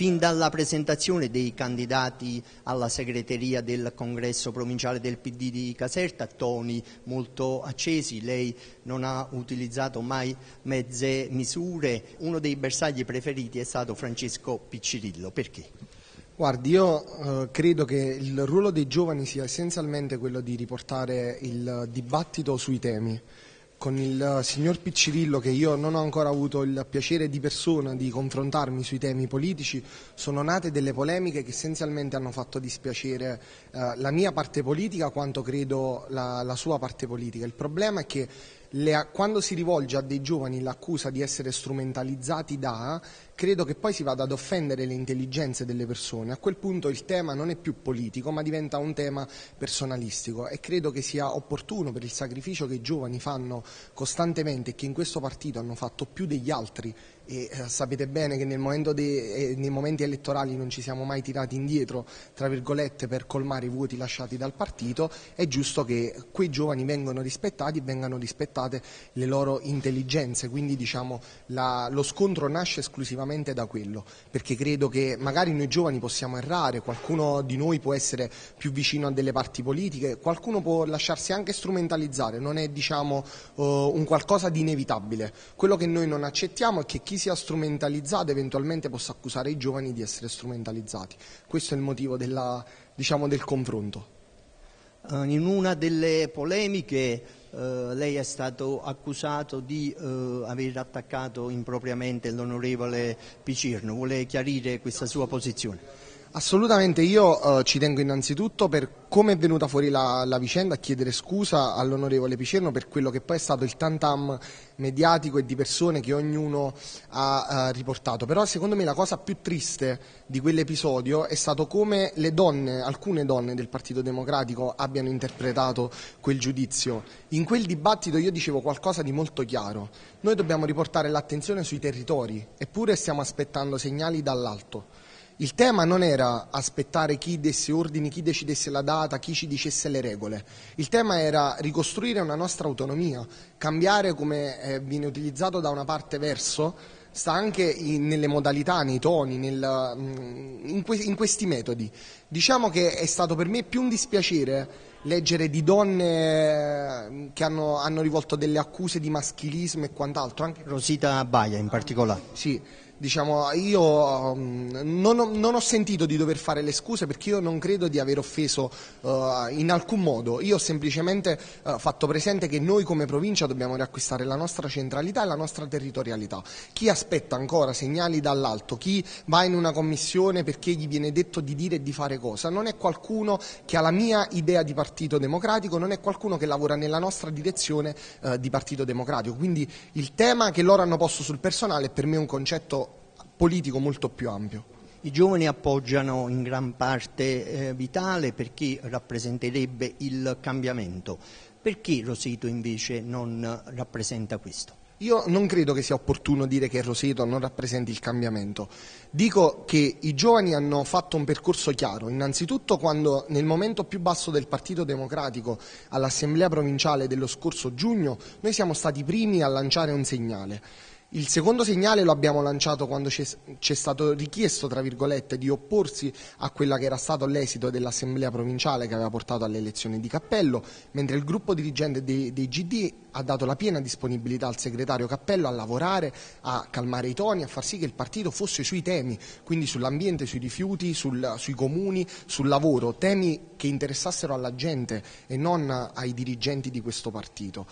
fin dalla presentazione dei candidati alla segreteria del congresso provinciale del PD di Caserta, toni molto accesi, lei non ha utilizzato mai mezze misure, uno dei bersagli preferiti è stato Francesco Piccirillo, perché? Guardi, io eh, credo che il ruolo dei giovani sia essenzialmente quello di riportare il dibattito sui temi con il signor Piccirillo che io non ho ancora avuto il piacere di persona di confrontarmi sui temi politici, sono nate delle polemiche che essenzialmente hanno fatto dispiacere eh, la mia parte politica quanto credo la, la sua parte politica. Il problema è che le, quando si rivolge a dei giovani l'accusa di essere strumentalizzati da, credo che poi si vada ad offendere le intelligenze delle persone. A quel punto il tema non è più politico, ma diventa un tema personalistico e credo che sia opportuno per il sacrificio che i giovani fanno costantemente e che in questo partito hanno fatto più degli altri e eh, sapete bene che nel de, eh, nei momenti elettorali non ci siamo mai tirati indietro, tra virgolette, per colmare i vuoti lasciati dal partito, è giusto che quei giovani vengano rispettati e vengano rispettate le loro intelligenze, quindi diciamo, la, lo scontro nasce esclusivamente da quello, perché credo che magari noi giovani possiamo errare, qualcuno di noi può essere più vicino a delle parti politiche, qualcuno può lasciarsi anche strumentalizzare, non è diciamo, uh, un qualcosa di inevitabile. Quello che noi non accettiamo è che chi sia strumentalizzato eventualmente possa accusare i giovani di essere strumentalizzati. Questo è il motivo della, diciamo, del confronto. Uh, in una delle polemiche uh, lei è stato accusato di uh, aver attaccato impropriamente l'onorevole Picirno. Vuole chiarire questa sua posizione? Assolutamente, io eh, ci tengo innanzitutto per come è venuta fuori la, la, vicenda a chiedere scusa all'onorevole Picerno per quello che poi è stato il tantam mediatico e di persone che ognuno ha eh, riportato. Però secondo me la cosa più triste di quell'episodio è stato come le donne, alcune donne del Partito Democratico abbiano interpretato quel giudizio. In quel dibattito io dicevo qualcosa di molto chiaro. Noi dobbiamo riportare l'attenzione sui territori, eppure stiamo aspettando segnali dall'alto. Il tema non era aspettare chi desse ordini, chi decidesse la data, chi ci dicesse le regole. Il tema era ricostruire una nostra autonomia, cambiare come eh, viene utilizzato da una parte verso, sta anche nelle modalità, nei toni, nel, mm, in, que, in, questi metodi. Diciamo che è stato per me più un dispiacere leggere di donne eh, che hanno, hanno rivolto delle accuse di maschilismo e quant'altro. Anche... Rosita Baia in particolare. Sì Diciamo, io um, non, ho, non, ho, sentito di dover fare le scuse perché io non credo di aver offeso uh, in alcun modo. Io ho semplicemente uh, fatto presente che noi come provincia dobbiamo riacquistare la nostra centralità e la nostra territorialità. Chi aspetta ancora segnali dall'alto, chi va in una commissione perché gli viene detto di dire e di fare cosa, non è qualcuno che ha la mia idea di partito democratico, non è qualcuno che lavora nella nostra direzione uh, di partito democratico. Quindi il tema che loro hanno posto sul personale è per me un concetto politico molto più ampio. I giovani appoggiano in gran parte eh, Vitale perché rappresenterebbe il cambiamento. Perché Roseto invece non rappresenta questo? Io non credo che sia opportuno dire che Roseto non rappresenti il cambiamento. Dico che i giovani hanno fatto un percorso chiaro, innanzitutto quando nel momento più basso del Partito Democratico all'Assemblea provinciale dello scorso giugno noi siamo stati i primi a lanciare un segnale. Il secondo segnale lo abbiamo lanciato quando ci è stato richiesto, tra virgolette, di opporsi a quella che era stato l'esito dell'assemblea provinciale che aveva portato alle elezioni di Cappello, mentre il gruppo dirigente dei, dei GD ha dato la piena disponibilità al segretario Cappello a lavorare, a calmare i toni, a far sì che il partito fosse sui temi, quindi sull'ambiente, sui rifiuti, sul, sui comuni, sul lavoro, temi che interessassero alla gente e non ai dirigenti di questo partito.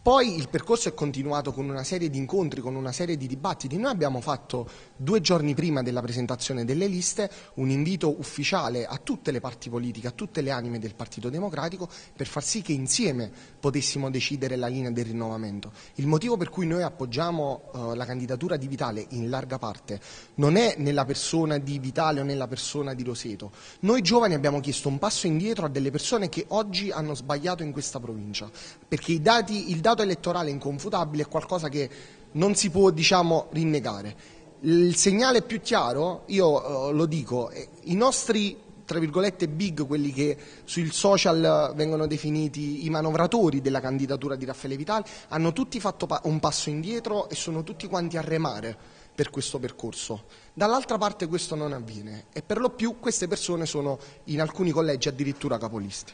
Poi il percorso è continuato con una serie di incontri, con una serie di dibattiti. Noi abbiamo fatto due giorni prima della presentazione delle liste un invito ufficiale a tutte le parti politiche, a tutte le anime del Partito Democratico per far sì che insieme potessimo decidere la linea del rinnovamento. Il motivo per cui noi appoggiamo uh, la candidatura di Vitale in larga parte non è nella persona di Vitale o nella persona di Roseto. Noi giovani abbiamo chiesto un passo indietro a delle persone che oggi hanno sbagliato in questa provincia, perché dati, il dato elettorale inconfutabile è qualcosa che non si può diciamo, rinnegare. Il segnale più chiaro, io eh, lo dico, i nostri tra virgolette big, quelli che sui social vengono definiti i manovratori della candidatura di Raffaele Vitale, hanno tutti fatto un passo indietro e sono tutti quanti a remare per questo percorso. Dall'altra parte questo non avviene e per lo più queste persone sono in alcuni collegi addirittura capolisti.